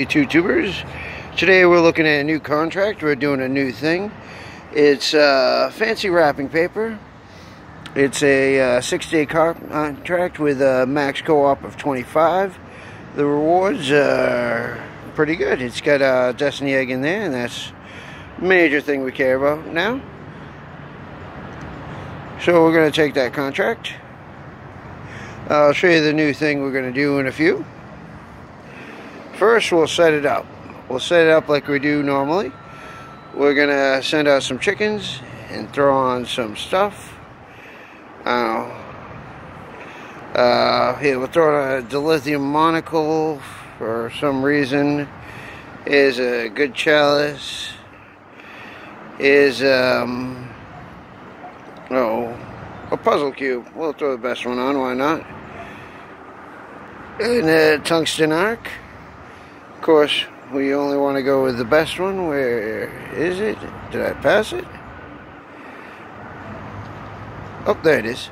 Two tubers. Today we're looking at a new contract. We're doing a new thing. It's uh, fancy wrapping paper. It's a uh, six-day contract with a max co-op of 25. The rewards are pretty good. It's got a Destiny egg in there, and that's major thing we care about now. So we're going to take that contract. I'll show you the new thing we're going to do in a few. First, we'll set it up. We'll set it up like we do normally. We're to send out some chickens and throw on some stuff. Uh, uh, here, we'll throw on a dilithium monocle for some reason. Is a good chalice. Is, um, oh, a puzzle cube. We'll throw the best one on, why not? And a tungsten ankh course, we only want to go with the best one. Where is it? Did I pass it? Oh, there it is.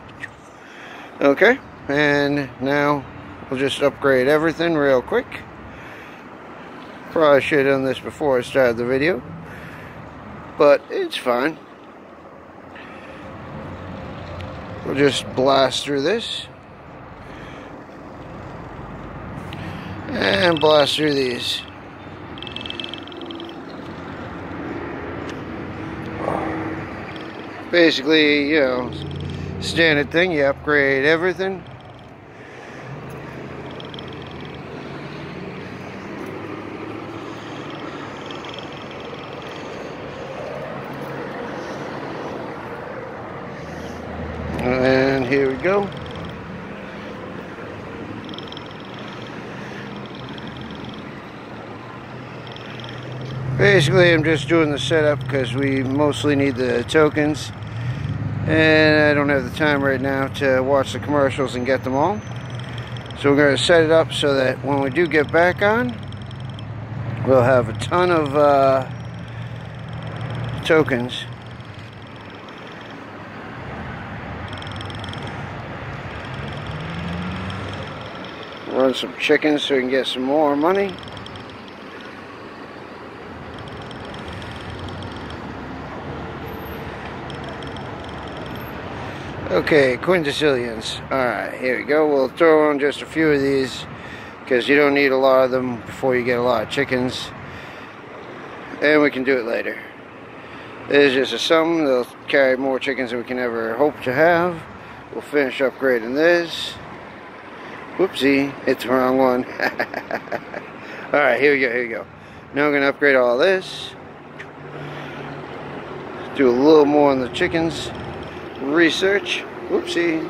Okay, and now we'll just upgrade everything real quick. Probably should have done this before I started the video, but it's fine. We'll just blast through this. And blast through these. Basically, you know, standard thing, you upgrade everything. And here we go. Basically, I'm just doing the setup because we mostly need the tokens. And I don't have the time right now to watch the commercials and get them all. So we're going to set it up so that when we do get back on, we'll have a ton of uh, tokens. Run some chickens so we can get some more money. Okay, quintessilians. Alright, here we go. We'll throw on just a few of these because you don't need a lot of them before you get a lot of chickens. And we can do it later. Is just a sum. They'll carry more chickens than we can ever hope to have. We'll finish upgrading this. Whoopsie, it's the wrong one. Alright, here we go, here we go. Now I'm going to upgrade all this. Do a little more on the chickens research. Whoopsie.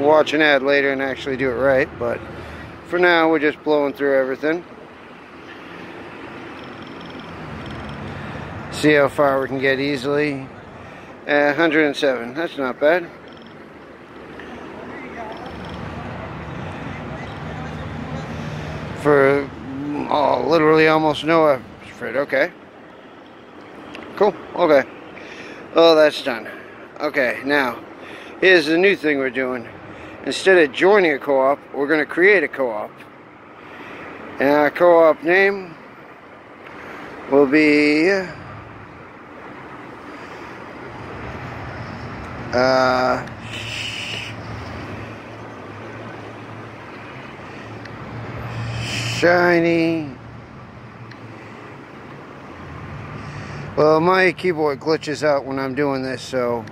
Watch an ad later and actually do it right, but for now we're just blowing through everything. See how far we can get easily. Uh, 107, that's not bad. For oh, literally almost no effort, okay. Cool, okay. Oh, that's done. Okay, now, here's the new thing we're doing. Instead of joining a co-op, we're going to create a co-op. And our co-op name will be... Uh, shiny Well, my keyboard glitches out when I'm doing this, so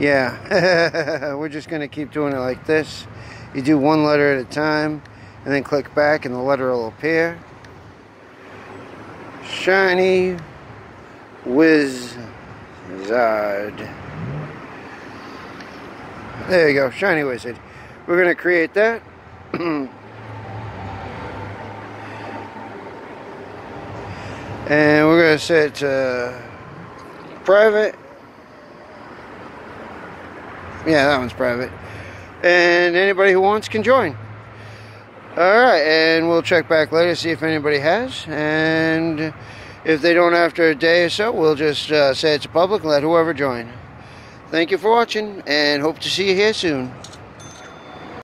yeah, we're just going to keep doing it like this. You do one letter at a time, and then click back, and the letter will appear. Shiny Wizard. There you go, Shiny Wizard. We're going to create that. and set uh, private. Yeah that one's private. And anybody who wants can join. Alright and we'll check back later see if anybody has. And if they don't after a day or so we'll just uh, say it's a public and let whoever join. Thank you for watching and hope to see you here soon